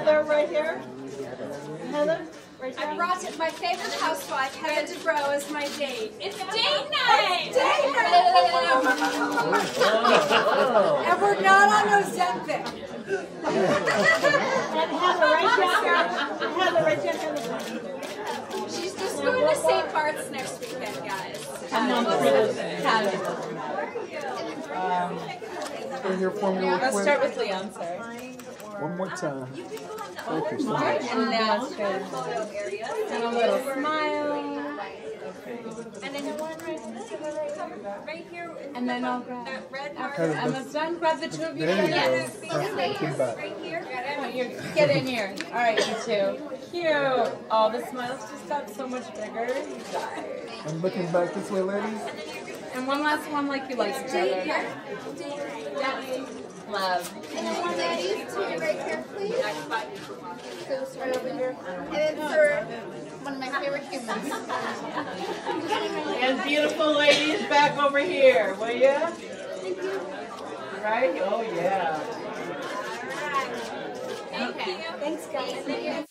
Heather right here. Heather, right I brought it, my favorite housewife, Heather Dubrow, as my date. It's date night! date night! And we're not on Ozempic. And Heather right there. Heather right there. Heather. She's just going to St. Bart's next weekend, guys. Bring um, your form real Let's start with Leon, sorry. One more time. Thank you so much. And now it's good. And a little smile. And then one right, right here. And then I'll grab. That red After marker. Emma's done, grab the two of you There you together. go. Perfect. Right here. Get in here. All right, you two. Cute. All the smiles just got so much bigger. You. I'm looking back this way, ladies. And one last one like you like each other. Love. And then one ladies, two right here, please. Goes right over here. And then for one of my favorite humans. And beautiful ladies back over here, will ya? Right? Oh, yeah. Thank you. Thanks, guys.